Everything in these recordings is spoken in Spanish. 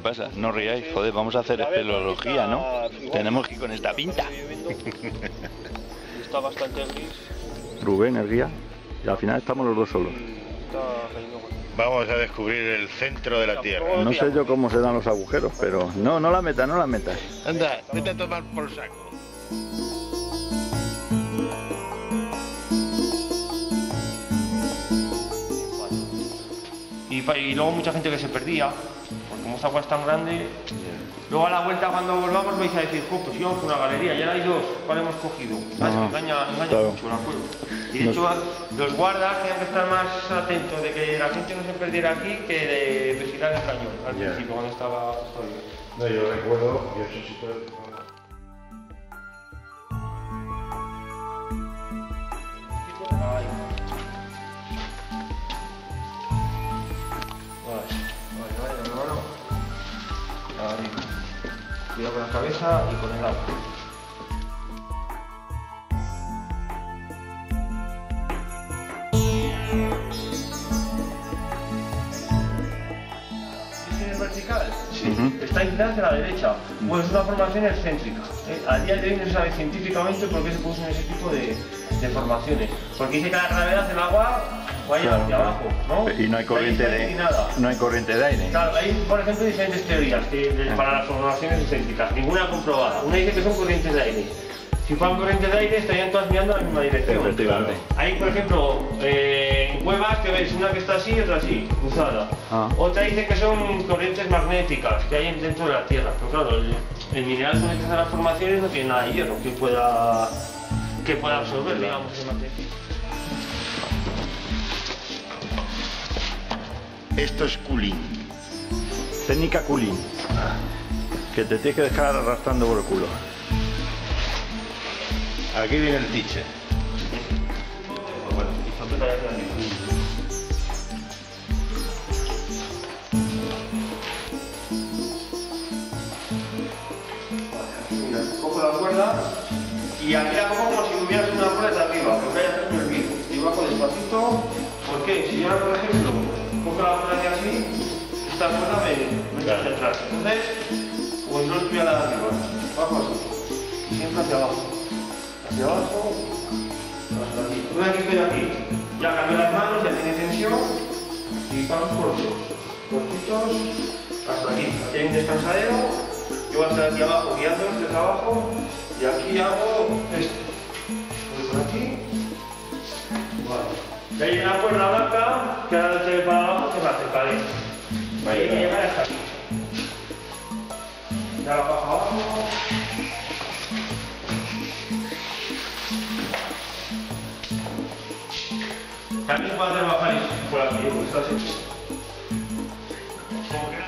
pasa? No ríais, joder, vamos a hacer espeleología, ¿no? Tenemos que ir con esta pinta. Está bastante gris. Rubén, el guía. Y al final estamos los dos solos. Vamos a descubrir el centro de la Tierra. No sé yo cómo se dan los agujeros, pero... No, no la metas, no la metas. Anda, vete a tomar por saco. Y, luego mucha gente que se perdía, como esta agua es tan grande, luego a la vuelta cuando volvamos me vais a decir, "Jo, pues íbamos por una galería, ya hay dos, ¿cuál hemos cogido? ¿Sabes? Ah, engaña engaña claro. mucho, ¿de acuerdo? Y de No- hecho, los guardas tienen que estar más atentos de que la gente no se perdiera aquí que de vigilar el cañón al principio cuando estaba todavía. No, yo recuerdo, yo eso sí Cuidado con la cabeza y con el agua. ¿Es en el vertical? Sí. Está inclinada hacia la derecha. Pues es una formación excéntrica. ¿eh? A día de hoy no se sabe científicamente por qué se puso en ese tipo de, de formaciones. Porque dice que la gravedad del agua vaya Claro, hacia claro. abajo, ¿no? Y no hay corriente Ahí está de... inclinada. No hay corriente de aire. Claro, hay, por ejemplo, diferentes teorías que- de- Ah. para las formaciones excéntricas, ninguna comprobada. Una dice que son corrientes de aire. Si fueran corrientes de aire, estarían todas mirando en la misma dirección. Hay, por ejemplo, eh, en cuevas que ves una que está así y otra así, cruzada. Ah. Otra dice que son corrientes magnéticas que hay dentro de la Tierra. Pero claro, el, el mineral con el que hacen las formaciones no tiene nada de hierro que pueda, que pueda absorber, digamos, ese material. Esto es cooling. Técnica cooling. Que te tienes que dejar arrastrando por el culo. Aquí viene el. Mira, cojo la cuerda y aquí la cojo como si hubiera una cuerda de arriba, que vaya haciendo el pico. Y bajo despacito, porque si yo ahora, por ejemplo, cojo la de así, esta cuerda me, me atrás. Entonces, como si no estuviera la de arriba, bajo así, siempre hacia abajo. Hacia abajo, hasta aquí. Una vez que estoy aquí, ya cambio las manos, ya tiene tensión y vamos cortos, cortitos hasta aquí. Aquí hay un descansadero, yo voy a estar aquí abajo guiando desde abajo y aquí hago esto. Voy por aquí, vale. Y hay una cuerda blanca que ahora se ve para abajo que me acercaré. Ahí hay que llegar hasta aquí. Ya la bajo abajo. También puedo hacer bajar y por aquí, pues está así. Como que-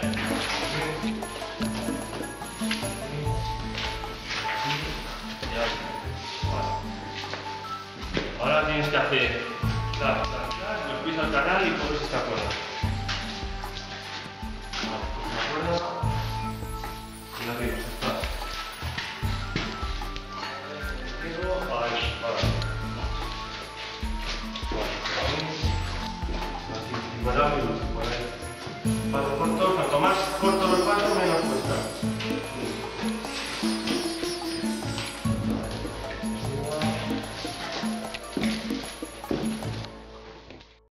Ya. Vale. Ahora tienes que hacer dar, dar, os al canal y pones esta cuerda. Una cuerda y la abrimos, está. Ahí, vale. Vale, corto, cuanto más corto los pasos, menos cuesta.